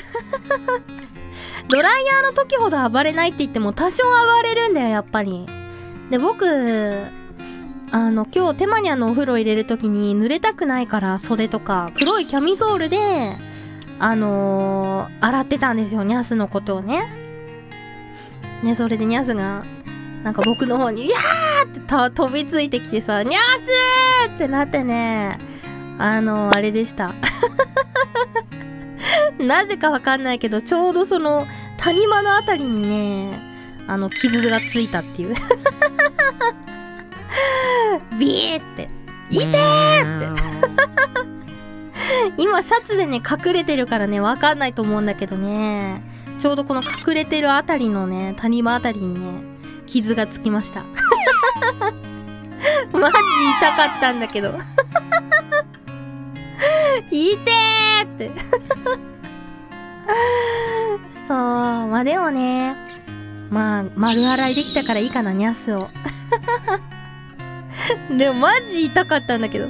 ドライヤーの時ほど暴れないって言っても多少暴れるんだよ、やっぱり。で、僕、あの、今日テマニャのお風呂入れる時に濡れたくないから袖とか黒いキャミソールで、あのー、洗ってたんですよ、ニャスのことをね。ね、それでニャスが、なんか僕の方に、いやーって飛びついてきてさ、ニャスーってなってね、あのー、あれでした。なぜかわかんないけど、ちょうどその、谷間のあたりにね、あの、傷がついたっていう。ビーって、いてーって今シャツでね、隠れてるからね、わかんないと思うんだけどね。ちょうどこの隠れてるあたりのね、谷間あたりにね、傷がつきました。マジ痛かったんだけど。いてーって そう、まあでもね、まあ、丸洗いできたからいいかな、ニャスを。でもマジ痛かったんだけど